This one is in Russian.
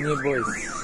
Не бойся.